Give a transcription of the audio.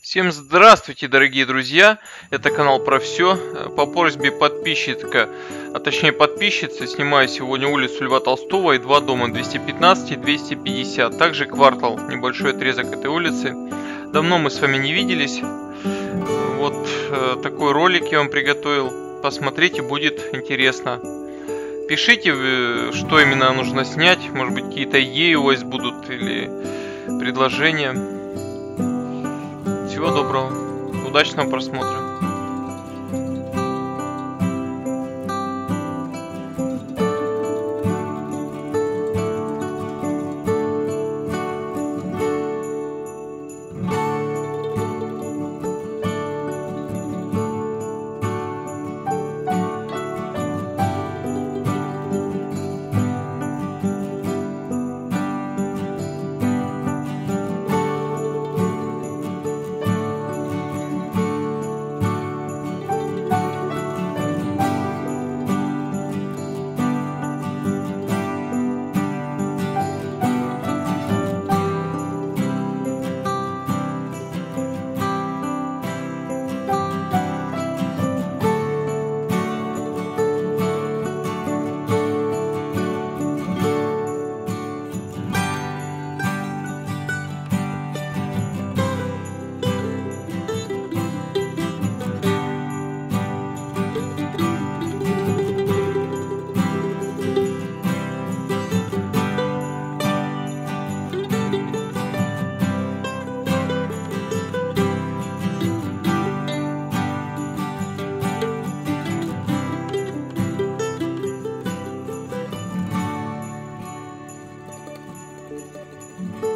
Всем здравствуйте, дорогие друзья! Это канал про все. По просьбе подписчика, а точнее подписчицы, снимаю сегодня улицу Льва Толстого и два дома 215 и 250. Также квартал, небольшой отрезок этой улицы. Давно мы с вами не виделись. Вот э, такой ролик я вам приготовил. Посмотрите, будет интересно. Пишите, э, что именно нужно снять. Может быть, какие-то идеи у вас будут или предложения. Всего доброго. Удачного просмотра. Música